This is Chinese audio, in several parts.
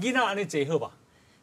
囡仔安尼坐好吧？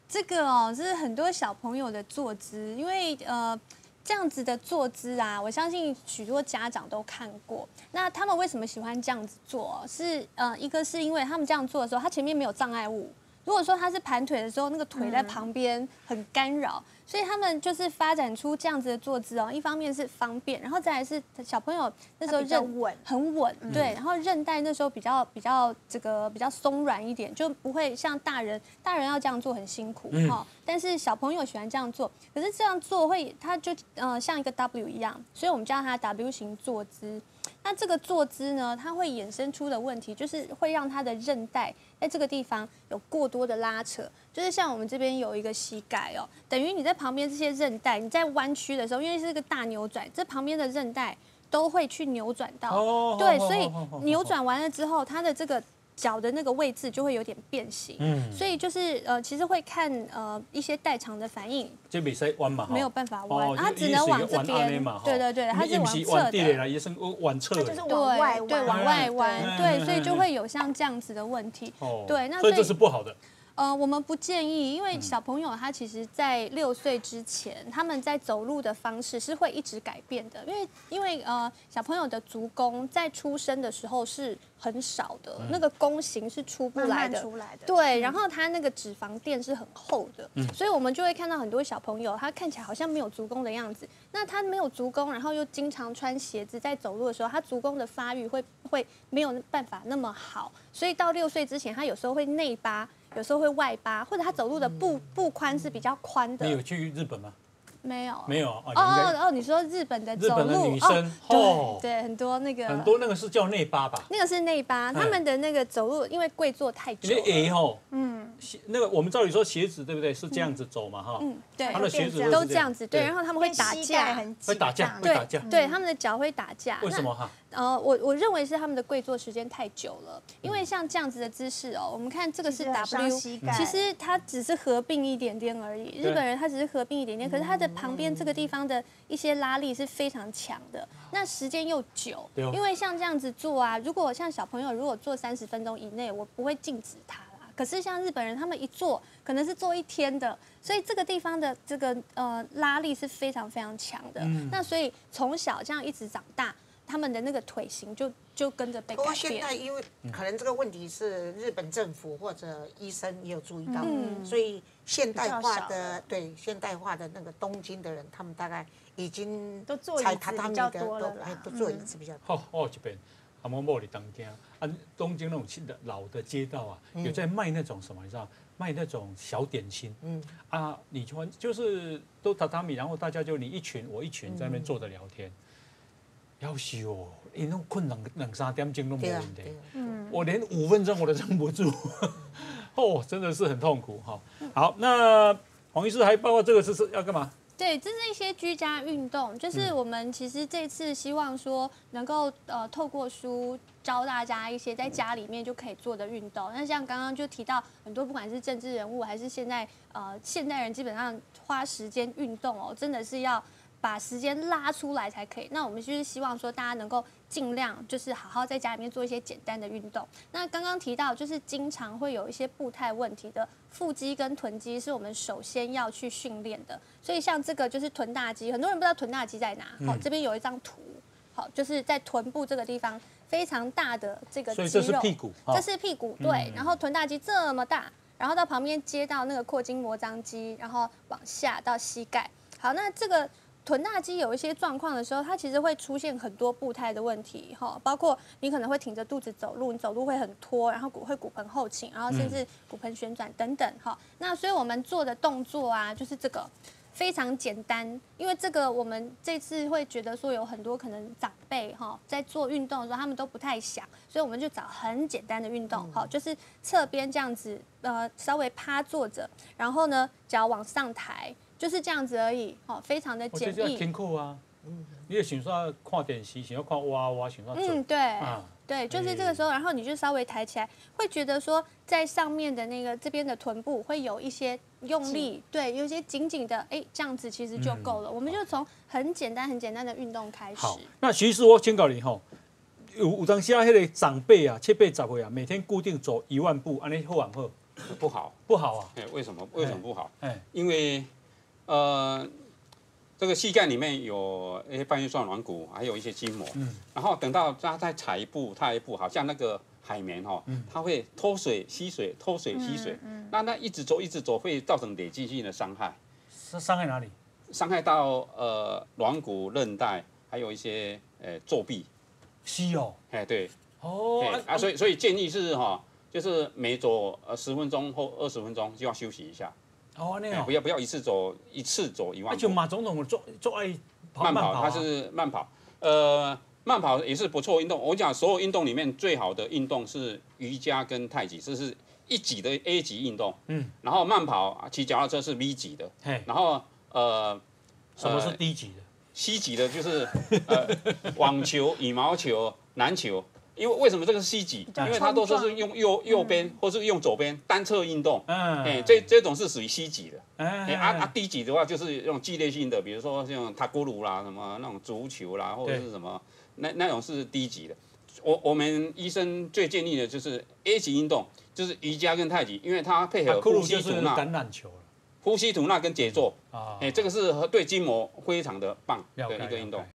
这个哦，是很多小朋友的坐姿，因为呃这样子的坐姿啊，我相信许多家长都看过。那他们为什么喜欢这样子做？是呃一个是因为他们这样做的时候，他前面没有障碍物。如果说他是盘腿的时候，那个腿在旁边很干扰，所以他们就是发展出这样子的坐姿哦。一方面是方便，然后再来是小朋友那时候韧稳，很稳，对。然后韧带那时候比较比较这个比较松软一点，就不会像大人，大人要这样做很辛苦哈。但是小朋友喜欢这样做，可是这样做会，他就呃像一个 W 一样，所以我们叫它 W 型坐姿。那这个坐姿呢，它会衍生出的问题，就是会让它的韧带在这个地方有过多的拉扯，就是像我们这边有一个膝盖哦，等于你在旁边这些韧带，你在弯曲的时候，因为是个大扭转，这旁边的韧带都会去扭转到，对，所以扭转完了之后，它的这个。脚的那个位置就会有点变形，嗯，所以就是呃，其实会看呃一些代偿的反应，就比赛弯嘛，没有办法弯，它只能往这边，对对对，它是往侧的，也是往侧的，就是往外对往外弯，对，所以就会有像这样子的问题，对，那所以这是不好的。呃，我们不建议，因为小朋友他其实，在六岁之前，他们在走路的方式是会一直改变的，因为因为呃，小朋友的足弓在出生的时候是很少的，那个弓形是出不来的，出来的，对，然后他那个脂肪垫是很厚的，所以我们就会看到很多小朋友，他看起来好像没有足弓的样子，那他没有足弓，然后又经常穿鞋子在走路的时候，他足弓的发育会会没有办法那么好，所以到六岁之前，他有时候会内八。有时候会外八，或者他走路的步步宽是比较宽的。你有去日本吗？没有，没有哦哦哦！你说日本的日本的女生哦，对很多那个很多那个是叫内八吧？那个是内八，他们的那个走路因为跪坐太久。哎吼，嗯，那个我们照理说鞋子对不对是这样子走嘛哈？嗯，对，他的鞋子都这样子，对，然后他们会打架，会打架，会打架，对，他们的脚会打架。为什么哈？呃，我我认为是他们的跪坐时间太久了，因为像这样子的姿势哦，我们看这个是 W，其实它只是合并一点点而已。日本人他只是合并一点点，可是他的旁边这个地方的一些拉力是非常强的，那时间又久。因为像这样子做啊，如果像小朋友如果做三十分钟以内，我不会禁止他啦。可是像日本人他们一坐可能是坐一天的，所以这个地方的这个呃拉力是非常非常强的。那所以从小这样一直长大。他们的那个腿型就就跟着被改变。不过现在因为可能这个问题是日本政府或者医生也有注意到，所以现代化的对现代化的那个东京的人，他们大概已经都坐椅子比较多了，都坐椅子比较多。哦哦，这边阿毛毛里当家啊，东京那种新的老的街道啊，有在卖那种什么，你知道，卖那种小点心。嗯啊，你穿就是都榻榻米，然后大家就你一群我一群在那边坐着聊天。要死哦！你那困两两三点钟都没问题，我连五分钟我都撑不住，哦，真的是很痛苦哈。好，那黄医师还包括这个是是要干嘛？对，这是一些居家运动，就是我们其实这次希望说能够呃透过书教大家一些在家里面就可以做的运动。那像刚刚就提到很多，不管是政治人物还是现在呃现代人，基本上花时间运动哦，真的是要。把时间拉出来才可以。那我们就是希望说，大家能够尽量就是好好在家里面做一些简单的运动。那刚刚提到，就是经常会有一些步态问题的腹肌跟臀肌，是我们首先要去训练的。所以像这个就是臀大肌，很多人不知道臀大肌在哪。好，这边有一张图，好，就是在臀部这个地方非常大的这个肌肉。这是屁股。这是屁股，对。然后臀大肌这么大，然后到旁边接到那个阔筋膜张肌，然后往下到膝盖。好，那这个。臀大肌有一些状况的时候，它其实会出现很多步态的问题，哈，包括你可能会挺着肚子走路，你走路会很拖，然后骨会骨盆后倾，然后甚至骨盆旋转等等，哈。那所以我们做的动作啊，就是这个非常简单，因为这个我们这次会觉得说有很多可能长辈哈在做运动的时候他们都不太想，所以我们就找很简单的运动，好，就是侧边这样子，呃，稍微趴坐着，然后呢脚往上抬。就是这样子而已，哦，非常的简易。挺酷啊，嗯，你也想说看电视，想要看娃娃，想说嗯，对，啊，对，就是这个时候，然后你就稍微抬起来，会觉得说在上面的那个这边的臀部会有一些用力，对，有些紧紧的，哎，这样子其实就够了。我们就从很简单、很简单的运动开始。好，那其实我警告你吼，有有当时啊，迄个长辈啊，七八十岁啊，每天固定走一万步，安尼好往好不好，不好啊？哎，为什么？为什么不好？哎，因为呃，这个膝盖里面有一些半月状软骨，还有一些筋膜。嗯。然后等到他再踩一步踏一步，好像那个海绵哈，它会脱水吸水，脱水吸水。嗯。那那一直走一直走，会造成累积性的伤害。伤伤害哪里？伤害到呃软骨、韧带，还有一些呃作壁。吸哦。哎，对。哦。啊，所以所以建议是哈。就是每走呃十分钟或二十分钟就要休息一下。哦，那样。不要不要一次走一次走一万。就马总统做做爱慢跑，他是慢跑。呃，慢跑也是不错运动。我讲所有运动里面最好的运动是瑜伽跟太极，这是一级的 A 级运动。嗯。然后慢跑骑脚踏车是 B 级的。嘿。然后呃，什么是低级的？C 级的就是呃网球、羽毛球、篮球。因为为什么这个是 C 级？因为它都说是用右右边或是用左边单侧运动。嗯，哎，这这种是属于 C 级的。哎，啊啊，D 级的话就是用激烈性的，比如说像塔咕噜啦，什么那种足球啦，或者是什么那那种是低级的。我我们医生最建议的就是 A 级运动，就是瑜伽跟太极，因为它配合呼吸吐纳。橄榄球呼吸吐纳跟节奏。啊。哎，这个是对筋膜非常的棒的一个运动。